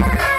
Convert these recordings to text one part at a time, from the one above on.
Oh.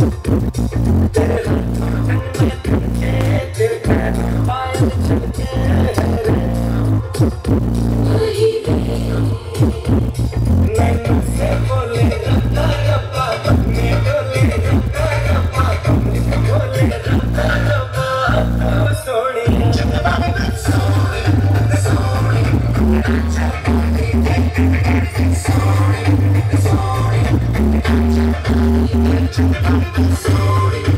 Baby Thank you.